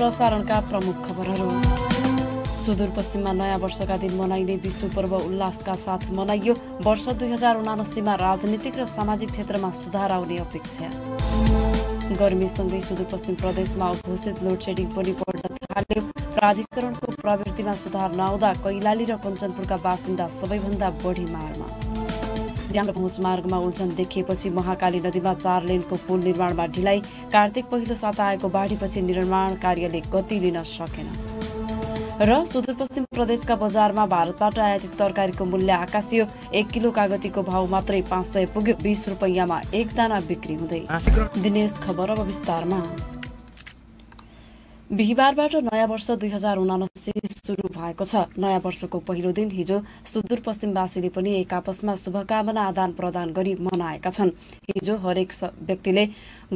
प्रसारणका प्रमुख खबरहरू। सुदूरपश्चिममा नयाँ वर्षका दिन मनाइने विश्व पर्व उल्लासका साथ मनाइयो वर्ष दुई हजार उनासीमा राजनीतिक र सामाजिक क्षेत्रमा सुधार आउने अपेक्षा। गर्मीसँगै सुदूरपश्चिम प्रदेशमा अघोषित लोडसेडिङ पनि बढ्न थाल्यो। प्राधिकरणको प्रवृत्तिमा सुधार नआउँदा कैलाली र कञ्चनपुरका बासिन्दा सबैभन्दा बढी मारमा। ड्याम र पहुँच मार्गमा उल्झन देखिएपछि महाकाली नदीमा चार लेनको पुल निर्माणमा ढिलाइ। कार्तिक पहिलो साता आएको बाढीपछि निर्माण कार्यले गति लिन सकेन। र सुदूरपश्चिम प्रदेशका बजारमा भारतबाट आयातित तरकारीको मूल्य आकाशियो। एक किलो कागतीको भाउ मात्रै पाँच सय पुग्यो। बिस रुपियाँमा एक दाना बिक्री हुँदै। दिनेश खबर अब विस्तारमा। बिहिबारबाट नयाँ वर्ष दुई हजार उनासी सुरु भएको छ। नयाँ वर्षको पहिलो दिन हिजो सुदूरपश्चिमवासीले पनि एक आपसमा शुभकामना आदान प्रदान गरी मनाएका छन्। हिजो हरेक व्यक्तिले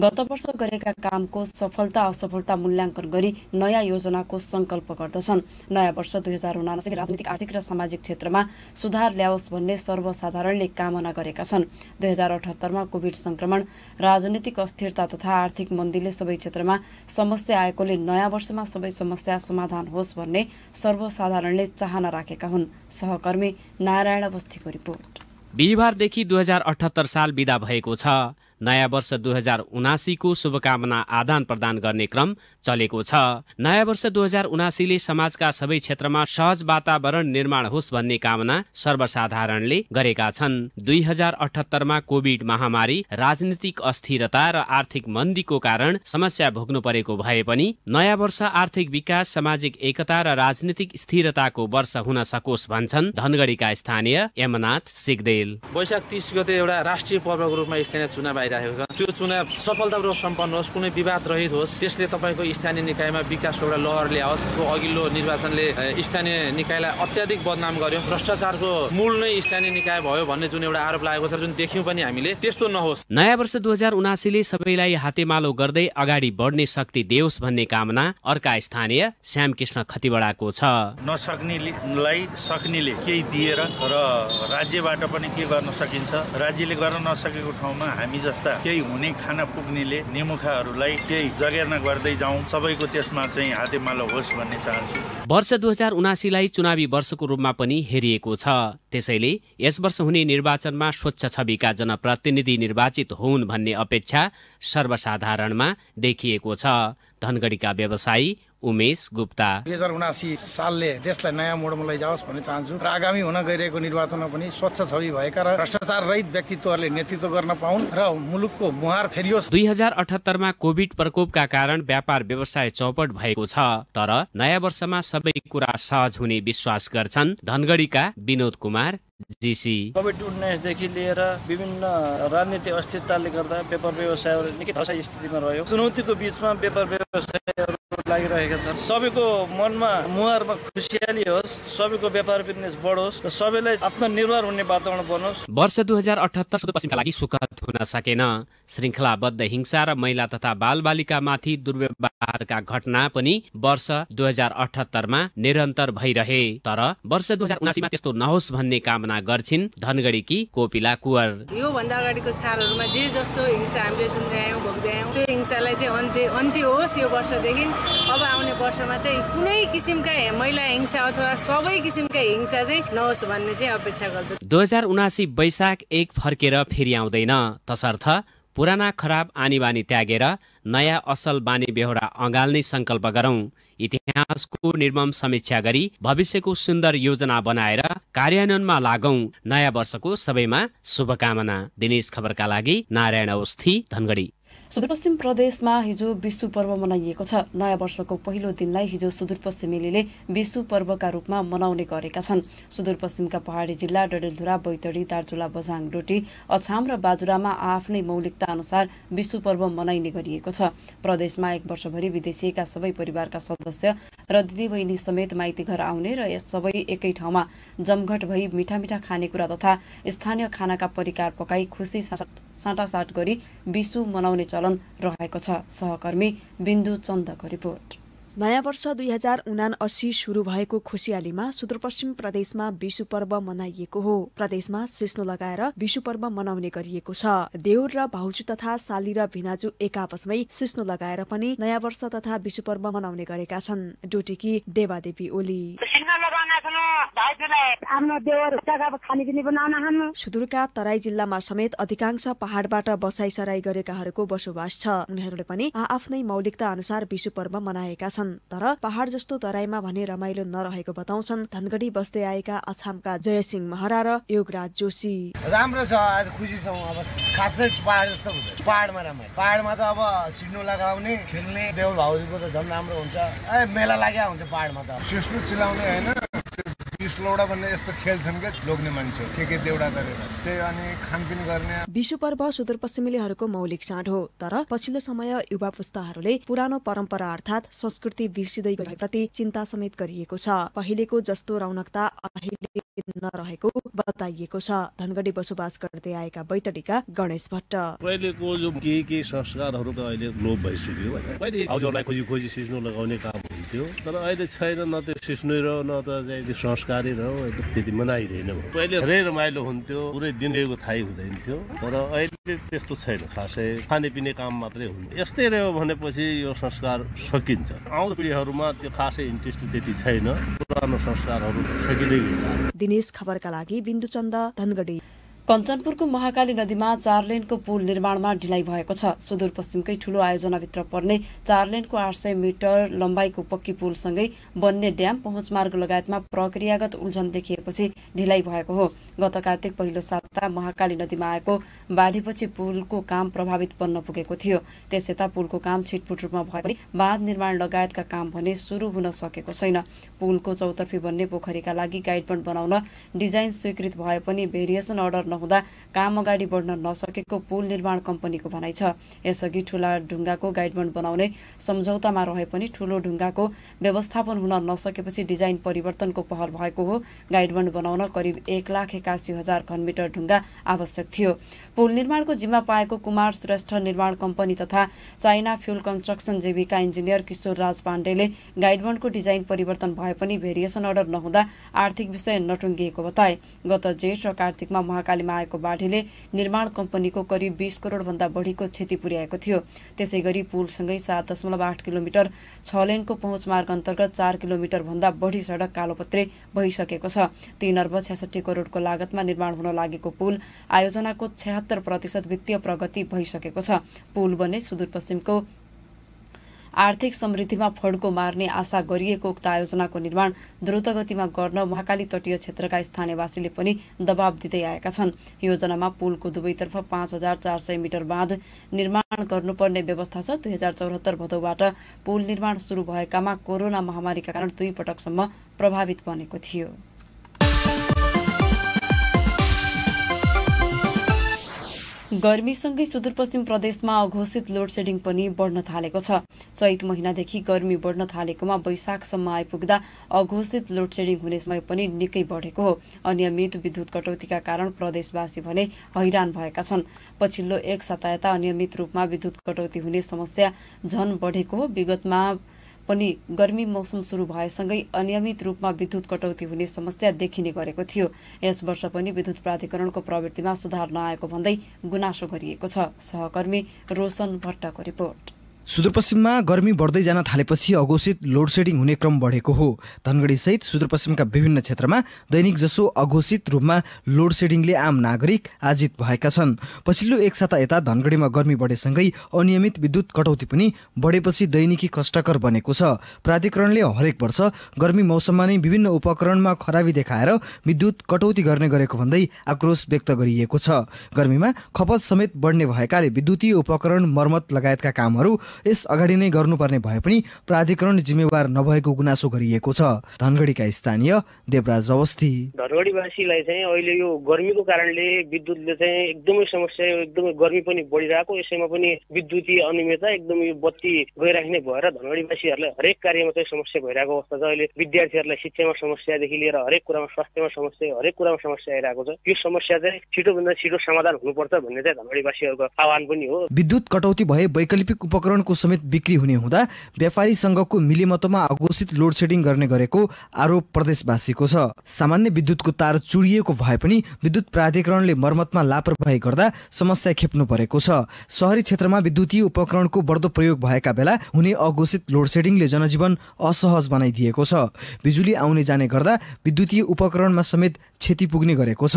गत वर्ष गरेका कामको सफलता असफलता मूल्याङ्कन गरी नयाँ योजनाको संकल्प गर्दछन्। नयाँ वर्ष दुई हजार उनासी राजनीतिक आर्थिक र सामाजिक क्षेत्रमा सुधार ल्याओस् भन्ने सर्वसाधारणले कामना गरेका छन्। दुई हजार अठहत्तरमा कोविड संक्रमण राजनीतिक अस्थिरता तथा आर्थिक मन्दीले सबै क्षेत्रमा समस्या आएकोले नयाँ नयाँ वर्षमा सबै समस्या समाधान होस् भन्ने सर्वसाधारणले चाहना राखेका हुन्। सहकर्मी नारायण अवस्थीको रिपोर्ट। बिहिबारदेखि दुई हजार अठहत्तर साल विदा भएको छ। नयाँ वर्ष दुई हजार उनासीको शुभकामना आदान प्रदान गर्ने क्रम चलेको छ। नयाँ वर्ष दुई हजार उनासीले समाजका सबै क्षेत्रमा सहज वातावरण निर्माण होस् भन्ने कामना सर्वसाधारणले गरेका छन्। दुई हजार अठहत्तरमा कोविड महामारी राजनीतिक अस्थिरता र आर्थिक मन्दीको कारण समस्या भोग्नु परेको भए पनि नयाँ वर्ष आर्थिक विकास सामाजिक एकता र राजनीतिक स्थिरताको वर्ष हुन सकोस् भन्छन् धनगढीका स्थानीय यमनाथ सिगदेल। वैशाख तिस गते एउटा राष्ट्रिय पर्वको रूपमा स्थानीय चुनाव छ। त्यो चुनाव सफलतापूर्वक सम्पन्न होस् कुनै विवाद रहित होस् त्यसले तपाईँको स्थानीय निकायमा विकासको एउटा लहर ल्याओस्। अघिल्लो निर्वाचनले स्थानीय निकायलाई अत्याधिक बदनाम गर्यो। भ्रष्टाचारको मूल नै स्थानीय निकाय भयो भन्ने जुन एउटा आरोप लागेको छ जुन देख्यौँ पनि हामीले त्यस्तो नहोस्। नयाँ वर्ष दुई हजार उनासीले सबैलाई हातेमालो गर्दै अगाडि बढ्ने शक्ति देओस् भन्ने कामना अर्का स्थानीय श्यामकृष्ण खतिवडाको छ। नसक्नेलाई सक्नेले केही दिएर र राज्यबाट पनि के गर्न सकिन्छ राज्यले गर्न नसकेको ठाउँमा हामी जस्ता केही हुने खाना पुग्नेले निमुखाहरूलाई केही जगेर्ना गर्दै जाउँ। सबैको त्यसमा चाहिँ हातेमालो होस् भन्ने चाहन्छु। वर्ष दुई हजार उनासीलाई चुनावी वर्षको रूपमा पनि हेरिएको छ। त्यसैले यस वर्ष हुने निर्वाचनमा स्वच्छ छविका जनप्रतिनिधि निर्वाचित हुन् भन्ने अपेक्षा सर्वसाधारणमा देखिएको छ। धनगढीका व्यवसायी उमेश गुप्ता। दुई हजार उनासी सालले देशलाई नयाँ मोडमा लैजाओस् भन्ने चाहन्छु र आगामी हुन गइरहेको निर्वाचनमा पनि स्वच्छ छवि भएका र भ्रष्टाचार रहित व्यक्तित्वहरूले नेतृत्व गर्न पाउन् र मुलुकको मुहार फेरियोस्। दुई हजार अठहत्तरमा कोभिड प्रकोपका कारण व्यापार व्यवसाय चौपट भएको छ तर नयाँ वर्षमा सबै कुरा सहज हुने विश्वास गर्छन् धनगढीका विनोद कुमार जिसी। कोभिड उन्नाइसदेखि लिएर विभिन्न राजनीतिक अस्थिरताले गर्दा व्यापार व्यवसायहरू निकै धसाई स्थितिमा रह्यो। चुनौतीको बिचमा व्यापार व्यवसायहरू लागिरहेका छन्। सबैको मनमा मुहारमा खुसियाली होस् सबैको व्यापार बिजनेस बढोस् र सबैलाई आत्मनिर्भर हुने वातावरण बनोस्। वर्ष दुई हजार अठहत्तर सुदूरपश्चिमका लागि सुखद हुन सकेन। श्रृङ्खलाबद्ध हिंसा र महिला तथा बालबालिकामाथि दुर्व्यवहारका घटना पनि वर्ष दुई हजार अठहत्तरमा निरन्तर भइरहे। तर वर्ष दुई हजार उनासीमा त्यस्तो नहोस् भन्ने कामना गर्छिन् धनगढीकी कोपिला कुवर। योभन्दा अगाडिको सालहरूमा जे जस्तो हिंसा हामीले सुन्दै आयौँ भोग्दै आयौँ त्यो हिंसालाई चाहिँ अन्त्य अन्त्य होस् यो वर्षदेखि। अब आउने वर्षमा चाहिँ कुनै किसिमका महिला हिंसा अथवा सबै किसिमका हिंसा चाहिँ नहोस् भन्ने चाहिँ अपेक्षा गर्दछु। दुई हजार उनासी वैशाख एक फर्केर फेरि आउँदैन। तसर्थ पुराना खराब आनी बानी त्यागेर नयाँ असल बानी बेहोरा अँगाल्ने सङ्कल्प गरौँ। इतिहासको निर्मम समीक्षा गरी भविष्यको सुन्दर योजना बनाएर कार्यान्वयनमा लागौं। नयाँ वर्षको सबैमा शुभकामना। दिनेश खबरका लागि नारायण अवस्थी धनगढी। सुदूरपश्चिम प्रदेशमा हिजो विश्व पर्व मनाइएको छ। नयाँ वर्षको पहिलो दिनलाई हिजो सुदूरपश्चिमेलीले विश्व पर्वका रूपमा मनाउने गरेका छन्। सुदूरपश्चिमका पहाडी जिल्ला डडेलधुरा बैतडी दार्चुला बझाङ डोटी अछाम र बाजुरामा आफ्नै मौलिकता अनुसार विश्व पर्व मनाइने गरिएको छ। प्रदेशमा एक वर्षभरि विदेशिएका सबै परिवारका सदस्य र दिदीबहिनी समेत माइती घर आउने र यस सबै एकै ठाउँमा जमघट भई मिठा मिठा खानेकुरा तथा स्थानीय खानाका परिकार पकाई खुसी साटासाट गरी विश्व मनाउने चलन रहेको छ सहकर्मी बिन्दु चन्दको रिपोर्ट। नयाँ वर्ष दुई हजार उना अस्सी सुरु भएको खुसियालीमा सुदूरपश्चिम प्रदेशमा विशु पर्व मनाइएको हो। प्रदेशमा सिस्नो लगाएर विशु पर्व मनाउने गरिएको छ। देउर र भाउजू तथा साली र भिनाजु एक आपसमै सिस्नो लगाएर पनि नयाँ वर्ष तथा विशु पर्व मनाउने गरेका छन्। डोटेकी देवादेवी ओली। सुदूरका तराई जिल्लामा समेत अधिकांश पहाड़बाट बसाइसराई गरेकाहरूको बसोबास छ। उनीहरूले पनि आफ्नै मौलिकता अनुसार विशु पर्व मनाएका छन्। तर पहाड़ जस्तो तराईमा भने रमाइलो नरहेको बताउँछन् धनगढी बस्दै आएका अछामका जयसिंह महरा र योगराज जोशी। राम्रो छ आज खुसी छौँ। अब खासै पहाड जस्तो हुँदैन पहाडमा रमाइलो। पहाडमा त अब सिक्नु लगाउने खेल्ने देउल भाउजूको त झन् राम्रो हुन्छ। ए मेला लाग्या हुन्छ पहाडमा त। सिस्नु चिलाउने होइन। लौडा भन्ने यस्तो खेल्छन् क्या लोग्ने मान्छे के के देउडा गरेर। त्यही अनि खानपिन गर्ने। विशु पर्व सुदूरपश्चिमेलीहरूको मौलिक चाड हो तर पछिल्लो समय युवा पुस्ताहरूले पुरानो परम्परा अर्थात् संस्कृति बिर्सिँदै प्रति चिन्ता समेत गरिएको छ। पहिलेको जस्तो रौनकता अहिले नरहेको बताइएको छ। धनगढी बसोबास गर्दै आएका बैतडीका गणेश भट्ट। पहिलेको जो के के संस्कारहरू त अहिले लोप भइसक्यो। खोजी खोजी सिस्नो लगाउने काम हुन्थ्यो तर अहिले छैन न त्यो सिस्नो र न त चाहिँ संस्कारी र त्यति मनाइँदैन पहिले धेरै रमाइलो हुन्थ्यो पुरै दिनको थाहै हुँदैन थियो तर अहिले त्यस्तो छैन खासै। खानेपिने काम मात्रै हुन्छ यस्तै रह्यो भनेपछि यो संस्कार सकिन्छ। आउँदो पिँढीहरूमा त्यो खासै इन्ट्रेस्ट त्यति छैन। पुरानो संस्कारहरू सकिँदै दिनेश खबरका लागि बिन्दुचन्द धनगढी। कञ्चनपुरको महाकाली नदीमा चार लेनको पुल निर्माणमा ढिलाइ भएको छ। सुदूरपश्चिमकै ठूलो आयोजनाभित्र पर्ने चार लेनको आठ सय मिटर लम्बाइको पक्की पुलसँगै बन्ने ड्याम पहुँचमार्ग लगायतमा प्रक्रियागत उल्झन देखिएपछि ढिलाइ भएको हो। गत कार्तिक पहिलो साता महाकाली नदीमा आएको बाढीपछि पुलको काम प्रभावित बन्न पुगेको थियो। त्यस यता पुलको काम छिटफुट रूपमा भए पनि बाँध निर्माण लगायतका काम भने सुरु हुन सकेको छैन। पुलको चौतर्फी बन्ने पोखरीका लागि गाइडबन्ड बनाउन डिजाइन स्वीकृत भए पनि भेरिएसन अर्डर नहुँदा काम अगाडि बढ्न नसकेको पुल निर्माण कम्पनीको भनाइ छ। यसअघि ठूला ढुङ्गाको गाइडबन्ड बनाउने सम्झौतामा रहे पनि ठूलो ढुङ्गाको व्यवस्थापन हुन नसकेपछि डिजाइन परिवर्तनको पहल भएको हो। गाइडबन्ड बनाउन करिब एक लाख एकासी हजार घनमिटर ढुङ्गा आवश्यक थियो। पुल निर्माणको जिम्मा पाएको कुमार श्रेष्ठ निर्माण कम्पनी तथा चाइना फ्युल कन्स्ट्रक्सन जेबीका इन्जिनियर किशोर राज पाण्डेले गाइडबन्डको डिजाइन परिवर्तन भए पनि भेरिएसन अर्डर नहुँदा आर्थिक विषय नटुङ्गिएको बताए। गत जेठ र कार्तिकमा महाकाली नेपालीमा आएको बाढीले निर्माण कम्पनीको करिब बिस करोडभन्दा बढीको क्षति पुर्याएको थियो। त्यसै गरी पुलसँगै सात दशमलव आठ किलोमिटर छ लेनको पहुँच मार्ग अन्तर्गत चार किलोमिटरभन्दा बढी सडक कालोपत्रे भइसकेको छ। तीन अर्ब छ्यासठी करोडको लागतमा निर्माण हुन लागेको पुल आयोजनाको छ्यात्तर प्रतिशत वित्तीय प्रगति भइसकेको छ। पुल बने सुदूरपश्चिमको आर्थिक समृद्धिमा फड्को मार्ने आशा गरिएको उक्त आयोजनाको निर्माण द्रुतगतिमा गर्न महाकाली तटीय क्षेत्रका स्थानीयवासीले पनि दबाव दिँदै आएका छन्। योजनामा पुलको दुवैतर्फ पाँच हजार चार सय मिटर बाँध निर्माण गर्नुपर्ने व्यवस्था छ। दुई हजार चौहत्तर भदौबाट पुल निर्माण सुरु भएकामा कोरोना महामारीका कारण दुई पटकसम्म प्रभावित बनेको थियो। गर्मीसँगै सुदूरपश्चिम प्रदेशमा अघोषित लोड सेडिङ पनि बढ्न थालेको छ। चैत महिनादेखि गर्मी बढ्न थालेकोमा वैशाखसम्म आइपुग्दा अघोषित लोड सेडिङ हुने समय पनि निकै बढेको हो। अनियमित विद्युत कटौतीका कारण प्रदेशवासी भने हैरान भएका छन्। पछिल्लो एक सातायता अनियमित रूपमा विद्युत कटौती हुने समस्या झन बढेको हो। विगतमा पनि गर्मी मौसम सुरु भएसँगै अनियमित रूपमा विद्युत कटौती हुने समस्या देखिने गरेको थियो। यस वर्ष पनि विद्युत प्राधिकरणको प्रवृत्तिमा सुधार नआएको भन्दै गुनासो गरिएको छ। सहकर्मी रोशन भट्टको रिपोर्ट। सुदूरपश्चिममा गर्मी बढ्दै जान थालेपछि अघोषित लोड सेडिङ हुने क्रम बढेको हो। धनगढी सहित सुदूरपश्चिमका विभिन्न क्षेत्रमा दैनिक जसो अघोषित रूपमा लोड सेडिङले आम नागरिक आजित भएका छन्। पछिल्लो एक साता यता धनगढीमा गर्मी बढेसँगै अनियमित विद्युत कटौती पनि बढेपछि दैनिकी कष्टकर बनेको छ। प्राधिकरणले हरेक वर्ष गर्मी मौसममा नै विभिन्न उपकरणमा खराबी देखाएर विद्युत कटौती गर्ने गरेको भन्दै आक्रोश व्यक्त गरिएको छ। गर्मीमा खपत समेत बढ्ने भएकाले विद्युतीय उपकरण मर्मत लगायतका कामहरू यस अगाडि नै गर्नुपर्ने भए पनि प्राधिकरण जिम्मेवार नभएको गुनासो गरिएको छ। धनगढीका स्थानीय देवराज अवस्थी। धनगढीवासीलाई चाहिँ अहिले यो गर्मीको कारणले विद्युतले चाहिँ एकदमै समस्या एकदमै गर्मी पनि बढिरहेको यसैमा पनि विद्युतीय अनियमितता एकदमै यो बत्ती गइराख्ने भएर धनगढीवासीहरूलाई हरेक कार्यमा चाहिँ समस्या भइरहेको अवस्था छ। अहिले विद्यार्थीहरूलाई शिक्षामा समस्यादेखि लिएर हरेक कुरामा स्वास्थ्यमा समस्या हरेक कुरामा समस्या आइरहेको छ। यो समस्या चाहिँ छिटोभन्दा छिटो समाधान हुनुपर्छ भन्ने चाहिँ धनगढीवासीहरूको आह्वान पनि हो। विद्युत कटौती भए वैकल्पिक उपकरण उपकरणको समेत बिक्री हुने हुँदा व्यापारीसँगको मिलिमतोमा अघोषित लोड सेडिङ गर्ने गरेको आरोप प्रदेशवासीको छ। सामान्य विद्युतको तार चुडिएको भए पनि विद्युत प्राधिकरणले मर्मतमा लापरवाही गर्दा समस्या खेप्नु परेको छ। सहरी क्षेत्रमा विद्युतीय उपकरणको बढ्दो प्रयोग भएका बेला हुने अघोषित लोड सेडिङले जनजीवन असहज बनाइदिएको छ। बिजुली आउने जाने गर्दा विद्युतीय उपकरणमा समेत क्षति पुग्ने गरेको छ।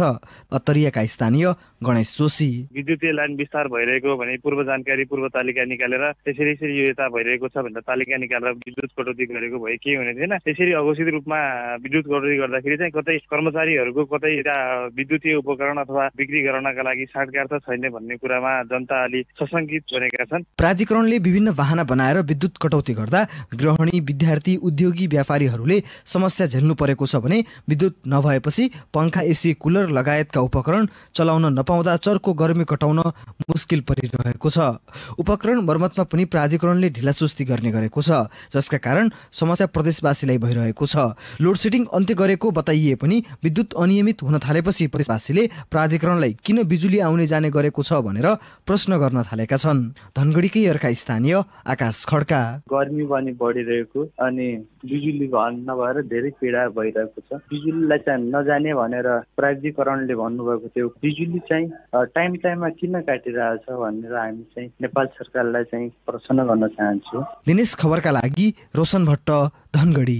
अत्तरियाका स्थानीय गणेश जोशी। विद्युतीय लाइन विस्तार भइरहेको भने पूर्व जानकारी पूर्व तालिका निकालेर त्यसरी यसरी यो यता भइरहेको छ भनेर तालिका निकालेर विद्युत कटौती गरेको भए केही हुने थिएन। त्यसरी अघोषित रूपमा विद्युत कटौती गर्दाखेरि चाहिँ कतै कर्मचारीहरूको कतै विद्युतीय उपकरण अथवा बिक्री गर्नका लागि साटगार त छैन भन्ने कुरामा जनता अलि सशङ्कित बनेका छन्। प्राधिकरणले विभिन्न वाहना बनाएर विद्युत कटौती गर्दा गृहणी विद्यार्थी उद्योगी व्यापारीहरूले समस्या झेल्नु परेको छ भने विद्युत नभएपछि पङ्खा एसी कुलर लगायतका उपकरण चलाउन नपाउँदा चर्को गर्मी कटाउन मुस्किल परिरहेको छ। उपकरण मर्मतमा पनि प्राधिकरणले ढिलासुस्ती गर्ने गरेको छ जसका कारण समस्या प्रदेशवासीलाई भइरहेको छ। लोड सेडिङ अन्त्य गरेको बताइए पनि विद्युत अनियमित हुन थालेपछि प्रदेशवासीले प्राधिकरणलाई किन बिजुली आउने जाने गरेको छ भनेर प्रश्न गर्न थालेका छन्। धनगढीकै अर्का स्थानीय आकाश खड्का। गर्मी पनि बढिरहेको अनि बिजुलीको नभएर धेरै पीडा भइरहेको छ। बिजुलीलाई चाहिँ नजाने भनेर प्राधिकरणले भन्नुभएको थियो। बिजुली चाहिँ टाइम टाइममा किन काटिरहेछ भनेर हामी चाहिँ नेपाल सरकारलाई चाहिँ प्रश्न गर्न चाहन्छु। दिनेश खबरका लागि रोशन भट्ट धनगढी।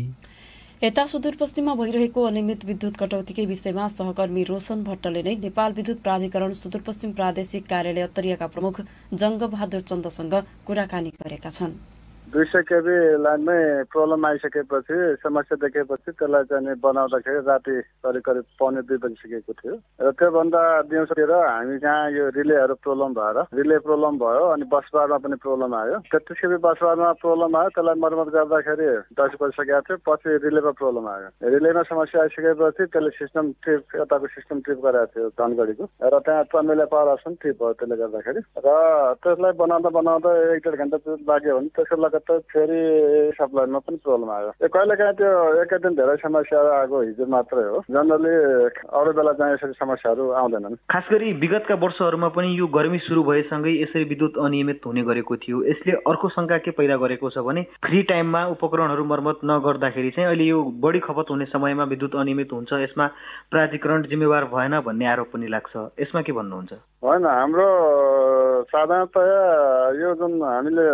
यता सुदूरपश्चिममा भइरहेको अनियमित विद्युत कटौतीकै विषयमा सहकर्मी रोशन भट्टले नै नेपाल विद्युत प्राधिकरण सुदूरपश्चिम प्रादेशिक कार्यालय अत्तरियाका प्रमुख जङ्गबहादुर चन्दसँग कुराकानी गरेका छन्। दुई सय केबी लाइनमै प्रब्लम आइसकेपछि समस्या देखेपछि त्यसलाई चाहिँ बनाउँदाखेरि राति करिब करिब पाउने दुई बजिसकेको थियो। र त्योभन्दा दिउँसोतिर हामी जहाँ यो रिलेहरू प्रब्लम भएर रिले प्रब्लम भयो अनि बसबारमा पनि प्रब्लम आयो। तेत्तिस केबी बसबारमा प्रब्लम आयो त्यसलाई मर्मत गर्दाखेरि दस बजिसकेको थियो पछि रिलेमा प्रब्लम आयो। रिलेमा समस्या आइसकेपछि त्यसले सिस्टम ट्रिप यताको सिस्टम ट्रिप गराएको थियो धनगढीको। र त्यहाँ टमिला पावर ट्रिप भयो त्यसले गर्दाखेरि। र त्यसलाई बनाउँदा बनाउँदा एक डेढ घन्टा लाग्यो भने त्यसको त फेरि सप्लाईमा पनि प्रब्लम आयो। कहिले काहीँ त्यो एकै दिन धेरै समस्या आएको हिजो मात्रै हो। जनरली अरू बेला चाहिँ यसरी समस्याहरू आउँदैनन्। खास गरी विगतका वर्षहरूमा पनि यो गर्मी सुरु भएसँगै यसरी विद्युत अनियमित हुने गरेको थियो। यसले अर्को शङ्का के पैदा गरेको छ भने फ्री टाइममा उपकरणहरू मर्मत नगर्दाखेरि चाहिँ अहिले यो बढी खपत हुने समयमा विद्युत अनियमित हुन्छ। यसमा प्राधिकरण जिम्मेवार भएन भन्ने आरोप पनि लाग्छ। यसमा के भन्नुहुन्छ? होइन हाम्रो साधारणतया यो जुन हामीले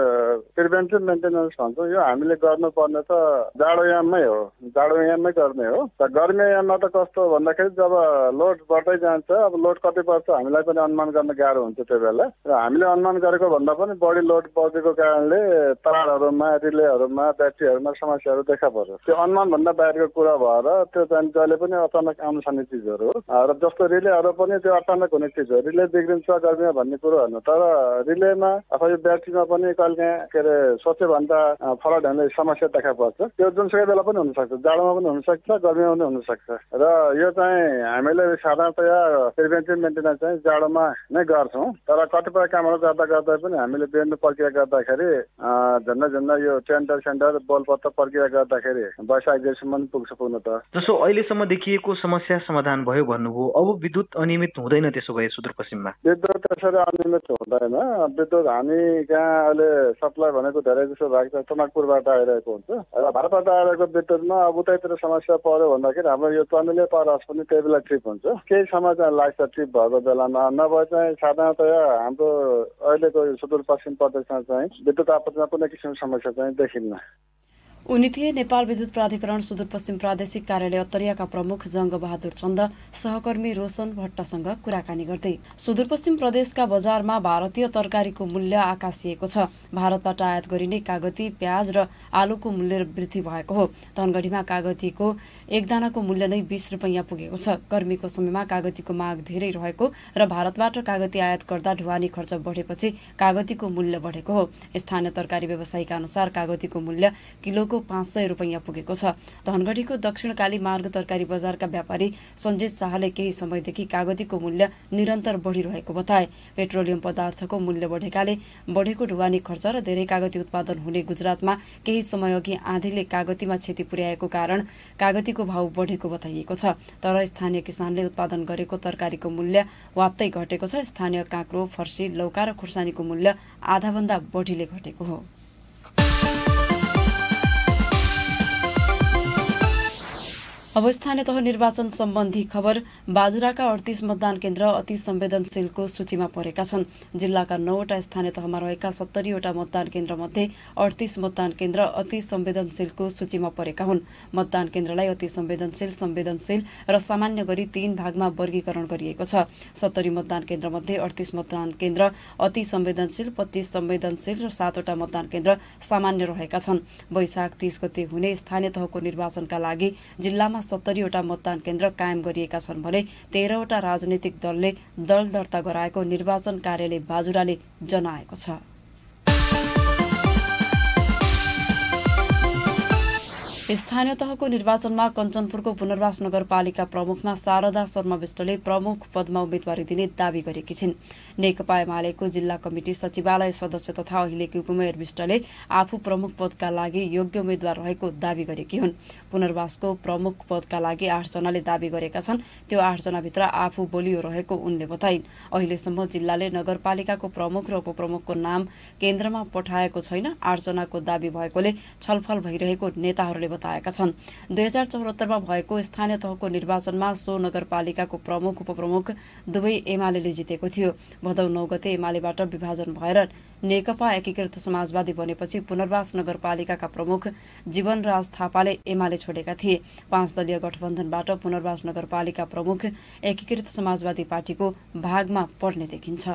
प्रिभेन्टिभ मेन्टेनेन्स भन्छौँ यो हामीले गर्नुपर्ने त जाडो याममै हो। जाडो याममै गर्ने हो। त गर्मी याममा त कस्तो भन्दाखेरि जब लोड बढ्दै जान्छ अब लोड कति पर्छ हामीलाई पनि अनुमान गर्न गाह्रो हुन्छ त्यो बेला। र हामीले अनुमान गरेको भन्दा पनि बढी लोड बढेको कारणले तारहरूमा रिलेहरूमा ब्याट्रीहरूमा समस्याहरू देखा पर्यो। त्यो अनुमान भन्दा बाहिरको कुरा भएर त्यो चाहिँ जहिले पनि अचानक आउनु सक्ने चिजहरू हो। र जस्तो रिलेहरू पनि त्यो अचानक हुने चिज हो। रिले बिग्रिन्छ गर्मीमा भन्ने कुरो होइन। तर रिलेमा अथवा यो ब्याट्रीमा पनि कहिले काहीँ के अरे सोच्यो भन्दा फरक ढङ्गले समस्या देखा पर्छ। त्यो जुनसुकै बेला पनि हुनसक्छ जाडोमा पनि हुनसक्छ गर्मीमा पनि हुनसक्छ। र यो चाहिँ हामीले साधारणतया प्रिभेन्टिभ मेन्टेनेन्स चाहिँ जाडोमा नै गर्छौँ। तर कतिपय कामहरू गर्दा गर्दा पनि हामीले बेर्नु प्रक्रिया गर्दाखेरि झन्डै झन्डै यो टेन्डर सेन्डर बोलपत्र प्रक्रिया गर्दाखेरि वैशाख जेठसम्म पुग्छ पुग्नु त। जसो अहिलेसम्म देखिएको समस्या समाधान भयो भन्नुभयो अब विद्युत अनियमित हुँदैन त्यसो भए सुदूरपश्चिममा? विद्युत त्यसरी अनियमित हुँदैन। विद्युत हामी कहाँ अहिले सप्लाई भनेको धेरै जसो भएको छ टनकपुरबाट आइरहेको हुन्छ। र भारतबाट आइरहेको विद्युतमा अब उतैतिर समस्या पर्यो भन्दाखेरि हाम्रो यो तमिले पारस पनि त्यही बेला ट्रिप हुन्छ। केही समय चाहिँ लाग्छ ट्रिप भएको बेलामा। नभए चाहिँ साधारणतया हाम्रो अहिलेको सुदूरपश्चिम प्रदेशमा चाहिँ विद्युत आपत्तिमा कुनै किसिमको समस्या चाहिँ देखिन्न। उनी थिए नेपाल विद्युत प्राधिकरण सुदूरपश्चिम प्रादेशिक कार्यालय अत्तरियाका प्रमुख जङ्गबहादुर चन्द सहकर्मी रोशन भट्टसँग कुराकानी गर्दै सुदूरपश्चिम प्रदेशका बजारमा भारतीय तरकारीको मूल्य आकाशिएको छ। भारतबाट आयात गरिने कागती प्याज र आलुको मूल्य वृद्धि भएको हो। धनगढीमा कागतीको एक दानाको मूल्य नै बिस रुपियाँ पुगेको छ। गर्मीको समयमा कागतीको माग धेरै रहेको र भारतबाट कागती आयात गर्दा ढुवानी खर्च बढेपछि कागतीको मूल्य बढेको हो। स्थानीय तरकारी व्यवसायीका अनुसार कागतीको मूल्य किलोको दिनको पाँच सय रुपियाँ पुगेको छ। धनगढीको दक्षिणकाली मार्ग तरकारी बजारका व्यापारी सञ्जित शाहले केही समयदेखि कागतीको मूल्य निरन्तर बढिरहेको बताए। पेट्रोलियम पदार्थको मूल्य बढेकाले बढेको ढुवानी खर्च र धेरै कागती उत्पादन हुने गुजरातमा केही समयअघि आँधीले कागतीमा क्षति पुर्याएको कारण कागतीको भाव बढेको बताइएको छ। तर स्थानीय किसानले उत्पादन गरेको तरकारीको मूल्य वात्तै घटेको छ। स्थानीय काँक्रो फर्सी लौका र खुर्सानीको मूल्य आधाभन्दा बढीले घटेको हो। अब स्थानीय तह निर्वाचन सम्बन्धी खबर बाजुराका अडतिस मतदान केन्द्र अति संवेदनशीलको सूचीमा परेका छन्। जिल्लाका नौवटा स्थानीय तहमा रहेका सत्तरीवटा मतदान केन्द्र मध्ये अडतिस मतदान केन्द्र अति संवेदनशीलको सूचीमा परेका हुन्। मतदान केन्द्रलाई अति संवेदनशील संवेदनशील र सामान्य गरी तीन भागमा वर्गीकरण गरिएको छ। सत्तरी मतदान केन्द्र मध्ये अडतिस मतदान केन्द्र अति संवेदनशील पच्चिस संवेदनशील र सातवटा मतदान केन्द्र सामान्य रहेका छन्। वैशाख तीस गते हुने स्थानीय तहको निर्वाचनका लागि जिल्लामा सत्तरीवटा मतदान केन्द्र कायम गरिएका छन् भने तेह्रवटा राजनैतिक दलले दल दर्ता गराएको निर्वाचन कार्यालय बाजुराले जनाएको छ। स्थानीय तहको निर्वाचनमा कञ्चनपुरको पुनर्वास नगरपालिका प्रमुखमा शारदा शर्मा विष्टले प्रमुख पदमा उम्मेद्वारी दिने दावी गरेकी छिन्। नेकपा एमालेको जिल्ला कमिटी सचिवालय सदस्य तथा अहिलेकी उपमेयर विष्टले आफू प्रमुख पदका लागि योग्य उम्मेद्वार रहेको दावी गरेकी हुन्। पुनर्वासको प्रमुख पदका लागि आठजनाले दावी गरेका छन्। त्यो आठजनाभित्र आफू बोलियो रहेको उनले बताइन्। अहिलेसम्म जिल्लाले नगरपालिकाको प्रमुख र उपप्रमुखको नाम केन्द्रमा पठाएको छैन। आठजनाको दावी भएकोले छलफल भइरहेको नेताहरूले बताएका छन्। दुई हजार चौहत्तरमा भएको स्थानीय तहको निर्वाचनमा सो नगरपालिकाको प्रमुख उपप्रमुख दुवै एमाले जितेको थियो। भदौ नौ गते एमालेबाट विभाजन भएर नेकपा एकीकृत समाजवादी बनेपछि पुनर्वास नगरपालिकाका प्रमुख जीवनराज थापाले एमाले छोडेका थिए। पाँच दलीय गठबन्धनबाट पुनर्वास नगरपालिका प्रमुख एकीकृत समाजवादी पार्टीको भागमा पर्ने देखिन्छ।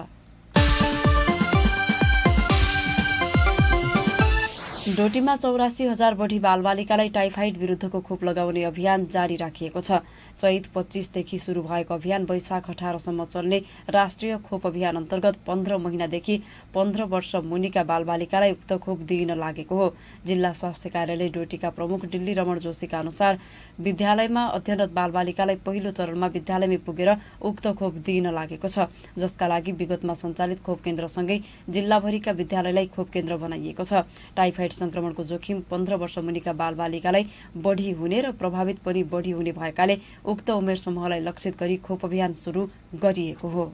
डोटीमा चौरासी हजार बढी बालबालिकालाई टाइफाइड विरुद्धको खोप लगाउने अभियान जारी राखिएको छ। चैत पच्चिसदेखि सुरु भएको अभियान वैशाख अठारसम्म चल्ने राष्ट्रिय खोप अभियान अन्तर्गत पन्ध्र महिनादेखि पन्ध्र वर्ष मुनिका बालबालिकालाई उक्त खोप दिइन लागेको हो। जिल्ला स्वास्थ्य कार्यालय डोटीका प्रमुख दिल्ली रमण जोशीका अनुसार विद्यालयमा अध्ययनरत बालबालिकालाई पहिलो चरणमा विद्यालयमै पुगेर उक्त खोप दिइन लागेको छ। जसका लागि विगतमा सञ्चालित खोप केन्द्रसँगै जिल्लाभरिका विद्यालयलाई खोप केन्द्र बनाइएको छ। टाइफाइड संक्रमणको जोखिम पन्ध्र वर्ष मुनिका बालबालिकालाई बढी हुने र प्रभावित पनि बढी हुने भएकाले उक्त उमेर समूहलाई लक्षित गरी खोप अभियान सुरु गरिएको हो।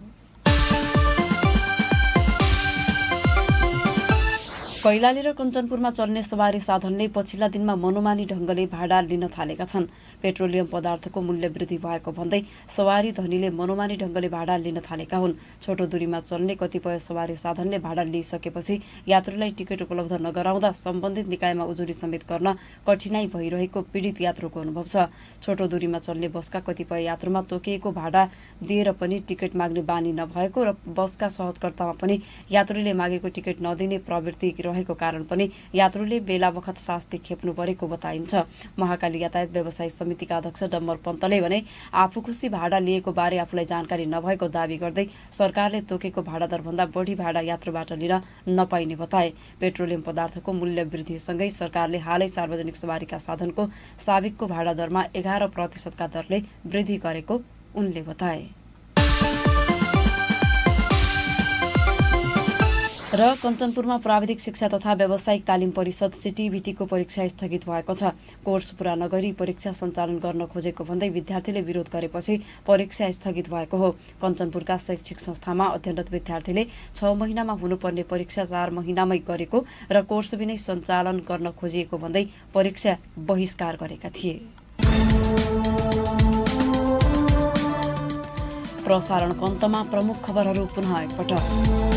कैलाली र कञ्चनपुरमा चल्ने सवारी साधनले पछिल्ला दिनमा मनोमानी ढङ्गले भाडा लिन थालेका छन्। पेट्रोलियम पदार्थको मूल्य वृद्धि भएको भन्दै सवारी धनीले मनोमानी ढङ्गले भाडा लिन थालेका हुन्। छोटो दूरीमा चल्ने कतिपय सवारी साधनले भाडा लिइसकेपछि यात्रुलाई टिकट उपलब्ध नगराउँदा सम्बन्धित निकायमा उजुरी समेत गर्न कठिनाई भइरहेको पीडित यात्रुको अनुभव छ। छोटो दूरीमा चल्ने बसका कतिपय यात्रुमा तोकिएको भाडा दिएर पनि टिकट माग्ने बानी नभएको र बसका सहजकर्तामा पनि यात्रुले मागेको टिकट नदिने प्रवृत्ति रहेको कारण पनि यात्रुले बेला बखत शास्ति खेप्नु परेको बताइन्छ। महाकाली यातायात व्यवसाय समितिका अध्यक्ष डम्बर पन्तले भने आफू खुसी भाडा लिएको बारे आफूलाई जानकारी नभएको दावी गर्दै सरकारले तोकेको भाडा दरभन्दा बढी भाडा यात्रुबाट लिन नपाइने बताए। पेट्रोलियम पदार्थको मूल्य वृद्धिसँगै सरकारले हालै सार्वजनिक सवारीका साधनको साविकको भाडा दरमा एघार प्रतिशतका दरले वृद्धि गरेको उनले बताए। र कञ्चनपुरमा प्राविधिक शिक्षा तथा व्यावसायिक तालिम परिषद सिटिभिटीको परीक्षा स्थगित भएको छ। कोर्स पूरा नगरी परीक्षा सञ्चालन गर्न खोजेको भन्दै विद्यार्थीले विरोध गरेपछि परीक्षा स्थगित भएको हो। कञ्चनपुरका शैक्षिक संस्थामा अध्ययनरत विद्यार्थीले छ महिनामा हुनुपर्ने परीक्षा चार महिनामै गरेको र कोर्स बिनै सञ्चालन गर्न खोजिएको भन्दै परीक्षा बहिष्कार गरेका थिए। प्रसारण कन्तमा प्रमुख खबरहरू पुनः एकपटक।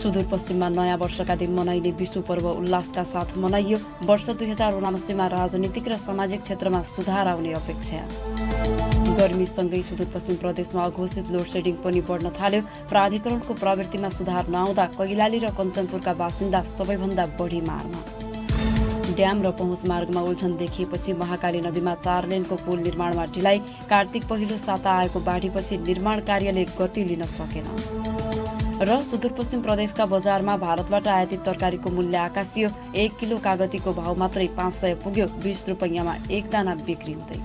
सुदूरपश्चिममा नयाँ वर्षका दिन मनाइने विश्व पर्व उल्लासका साथ मनाइयो। वर्ष दुई हजार उनासीमा राजनीतिक र सामाजिक क्षेत्रमा सुधार आउने अपेक्षा। गर्मीसँगै सुदूरपश्चिम प्रदेशमा अघोषित लोड सेडिङ पनि बढ्न थाल्यो। प्राधिकरणको प्रवृत्तिमा सुधार नआउँदा कैलाली र कञ्चनपुरका बासिन्दा सबैभन्दा बढी मारमा। ड्याम र पहुँच मार्गमा उल्झन देखिएपछि महाकाली नदीमा चार लेनको पुल निर्माणमा ढिलाइ। कार्तिक पहिलो साता आएको बाढीपछि निर्माण कार्यले गति लिन सकेन। र सुदूरपश्चिम प्रदेशका बजारमा भारतबाट आयातित तरकारीको मूल्य आकाशियो। एक किलो कागतीको भाव मात्रै पाँच सय पुग्यो। बिस रुपियाँमा एक दाना बिक्री हुँदै।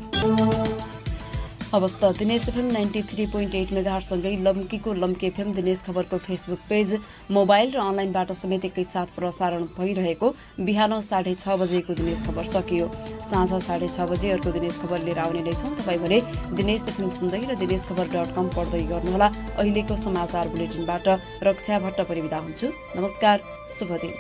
अवस्था। Dinesh FM ninety three point eight मेगाहरूसँगै लम्कीको लम्की एफएम दिनेश खबरको फेसबुक पेज मोबाइल र अनलाइनबाट समेत एकैसाथ प्रसारण भइरहेको बिहान साढे छ बजेको दिनेश खबर सकियो। साँझ साढे छ बजे अर्को दिनेश खबर लिएर आउने नै छौँ। तपाईँ भने दिनेश एफएम सुन्दै र दिनेश खबर डट कम पढ्दै गर्नुहोला। अहिलेको समाचार बुलेटिनबाट रक्षा भट्ट परिविदा हुन्छु। नमस्कार शुभ दिन।